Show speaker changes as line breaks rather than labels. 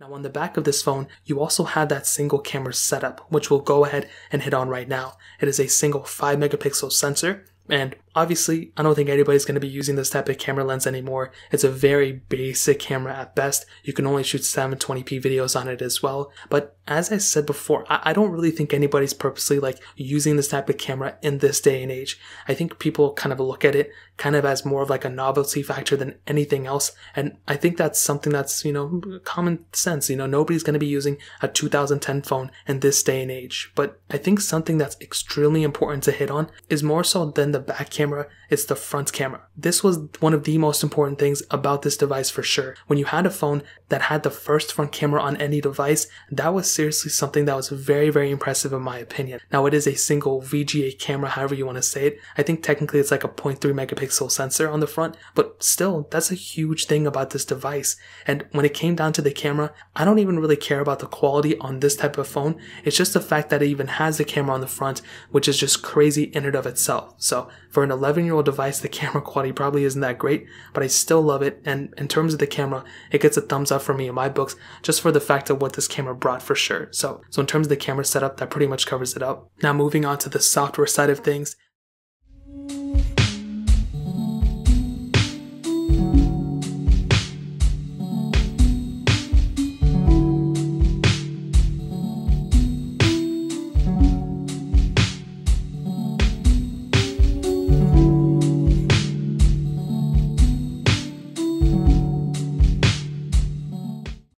Now on the back of this phone, you also have that single camera setup, which we'll go ahead and hit on right now. It is a single 5 megapixel sensor and obviously, I don't think anybody's going to be using this type of camera lens anymore. It's a very basic camera at best. You can only shoot 720p videos on it as well. But as I said before, I, I don't really think anybody's purposely like using this type of camera in this day and age. I think people kind of look at it kind of as more of like a novelty factor than anything else. And I think that's something that's, you know, common sense. You know, nobody's going to be using a 2010 phone in this day and age. But I think something that's extremely important to hit on is more so than the the back camera, it's the front camera. This was one of the most important things about this device for sure. When you had a phone that had the first front camera on any device, that was seriously something that was very, very impressive in my opinion. Now it is a single VGA camera, however you want to say it. I think technically it's like a 0.3 megapixel sensor on the front, but still, that's a huge thing about this device. And when it came down to the camera, I don't even really care about the quality on this type of phone. It's just the fact that it even has the camera on the front, which is just crazy in and of itself. So for an 11 year old device, the camera quality probably isn't that great, but I still love it. And in terms of the camera, it gets a thumbs up for me in my books, just for the fact of what this camera brought for sure. So, so in terms of the camera setup, that pretty much covers it up. Now moving on to the software side of things,